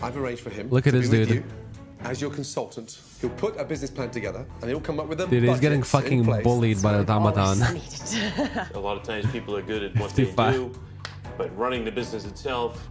I've arranged for him. Look at this dude. you as your consultant. He'll put a business plan together, and he'll come up with a Dude, he's getting fucking bullied by the automaton. A lot of times people are good at what they do, but running the business itself,